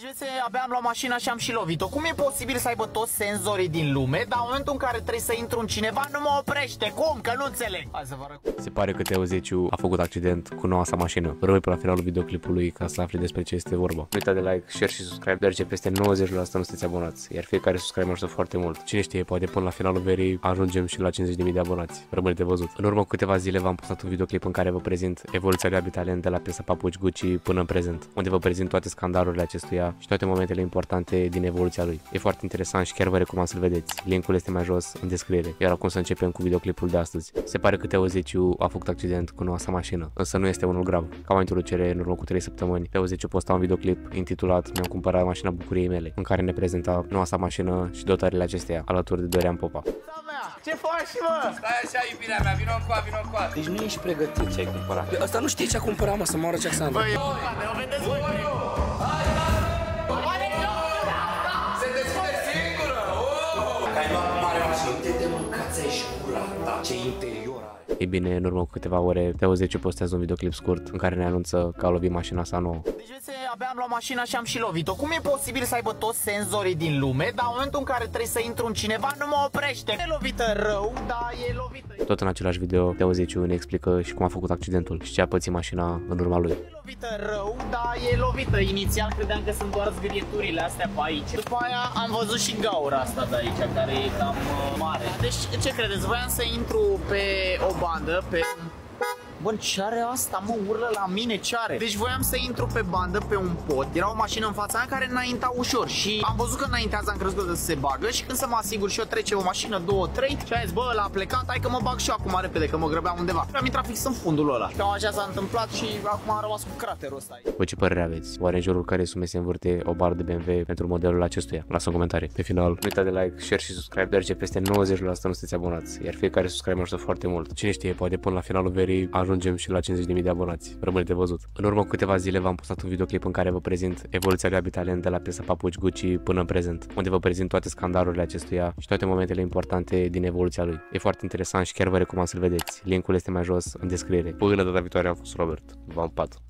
Deci vezi, abia am luat mașina și am și lovit-o. Cum e posibil să aibă toți senzorii din lume, dar în momentul în care trebuie să intru în cineva, nu mă oprește? Cum? Că nu înțeleg. Hai să vă arăt. Se pare că Teo Zeciu a făcut accident cu noua sa mașină. Rămâi pe la finalul videoclipului ca să afli despre ce este vorba. Nu uita de like, share și subscribe, deoarece peste 90% nu sunteți abonați, iar fiecare subscribe mă ajută foarte mult. Cine știe, poate până la finalul verii ajungem și la 50.000 de abonați. Rămâne de văzut. În urmă cu câteva zile v-am postat un videoclip în care vă prezint evoluția lui Abi Talent de la piesa Papuci Gucci până în prezent, unde vă prezint toate scandalurile acestuia și toate momentele importante din evoluția lui. E foarte interesant și chiar vă recomand să-l vedeți. Linkul este mai jos în descriere. Iar acum să începem cu videoclipul de astăzi. Se pare că Teo Zeciu a făcut accident cu noua sa mașină, însă nu este unul grav. Ca mai introducere, în urmă cu 3 săptămăni, Teo Zeciu posta un videoclip intitulat Mi-am cumpărat mașina bucuriei mele, în care ne prezenta noua sa mașină și dotările acesteia, alături de Dorian Popa. Da, mea, ce faci, mă? Stai așa, iubirea mea, vino încoa, vino încoa. Deci nu ești pregătit ce ai cumpărat. Asta nu știe ce a cumpărat, mă, să moară Jackson. Băi, o vedeți voi. Ai luat mare mașină. Te de mâncați aici gura ta. Ce interior are. Ei bine, în urmă cu câteva ore, Teo Zeciu postează un videoclip scurt în care ne anunță că a lovit mașina sa nouă. Deci vezi, abia am luat mașina și am și lovit-o. Cum e posibil să aibă toți senzorii din lume, dar în momentul în care trebuie să intru în cineva, nu mă oprește? E lovită rău, dar e lovită. Tot în același video, Teo Zeciu ne explică și cum a făcut accidentul și ce a pățit mașina în urma lui. E lovită rău, dar e lovită. Inițial credeam că sunt doar zgârieturile astea pe aici. După aia am văzut și gaura asta de aici, care e cam uh, mare. Deci, ce credeți? Voiam să intru pe o bandă, pe Bă, ce are asta, mă, urlă la mine, ce are? Deci voiam să intru pe bandă, pe un pod, era o mașină în fața mea care înainta ușor și am văzut că înaintează, am crezut că se bagă și când să mă asigur și eu trece o mașină, două, trei și a zis, bă, l-a plecat, hai că mă bag și eu acum repede, că mă grăbeam undeva. Am intrat fix în fundul ăla. Cam așa s-a întâmplat și acum am rămas cu craterul ăsta aici. Voi ce părere aveți? Oare în jurul care sume se învârte o bară de BMW pentru modelul acestuia? Lasă un comentarii. Pe final, nu uita de like, share și subscribe, deoarece peste 90% nu sunteți abonați, iar fiecare subscribe mă ajută foarte mult. Cine știe, poate până la finalul verii ajungem și la 50.000 de abonați. Rămâne de văzut. În urmă cu câteva zile v-am postat un videoclip în care vă prezint evoluția lui Abi Talent de la piesa Papuci Gucci până în prezent, unde vă prezint toate scandalurile acestuia și toate momentele importante din evoluția lui. E foarte interesant și chiar vă recomand să-l vedeți. Linkul este mai jos în descriere. Până data viitoare am fost Robert. V-am pat.